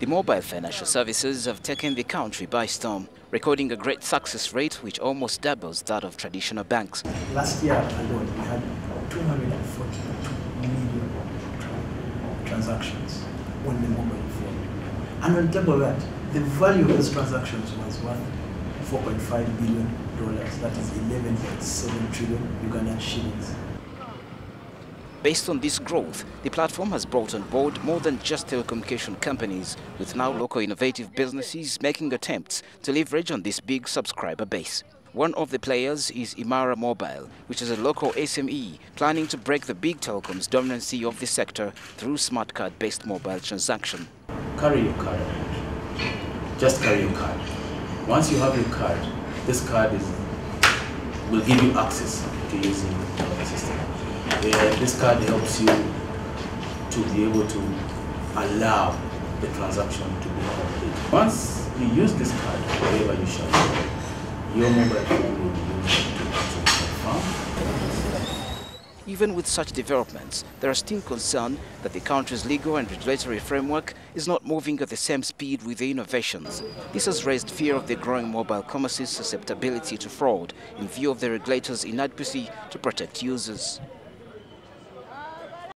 The mobile financial services have taken the country by storm, recording a great success rate which almost doubles that of traditional banks. Last year alone, we had 242 million transactions on the mobile phone. And on top of that, the value of those transactions was worth 4.5 billion dollars. That is 11.7 trillion Ugandan shillings. Based on this growth, the platform has brought on board more than just telecommunication companies, with now local innovative businesses making attempts to leverage on this big subscriber base. One of the players is Imara Mobile, which is a local SME planning to break the big telecoms dominancy of the sector through smart card-based mobile transaction. Carry your card. Just carry your card. Once you have your card, this card is will give you access to using the system. This card helps you to be able to allow the transaction to be complete. Once you use this card, wherever you shall go, your mobile phone will be used to actually confirm. Even with such developments, there are still concerns that the country's legal and regulatory framework is not moving at the same speed with the innovations. This has raised fear of the growing mobile commerce's susceptibility to fraud in view of the regulators' inadequacy to protect users.